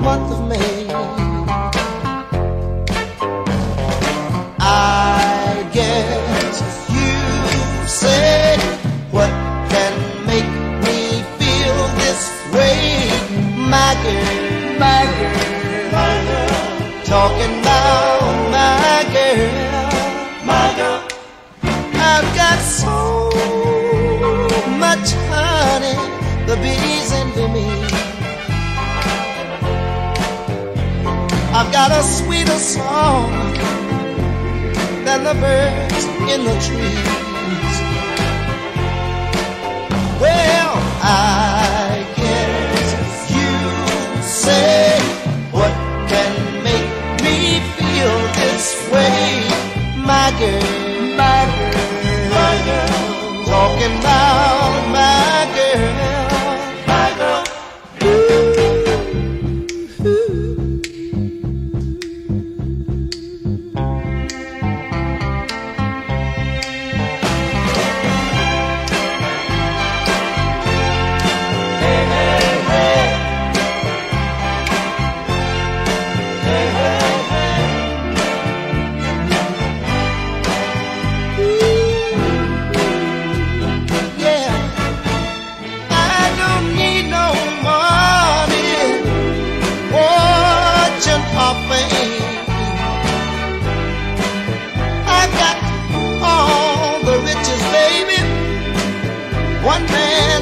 month of May. I guess you say what can make me feel this way, my girl, my girl, my girl. Talking about my girl, my girl. I've got so much honey, the bees envy me. I've got a sweeter song than the birds in the trees. Well, I guess you say what can make me feel this way, my girl, my girl, my girl. Talking about One man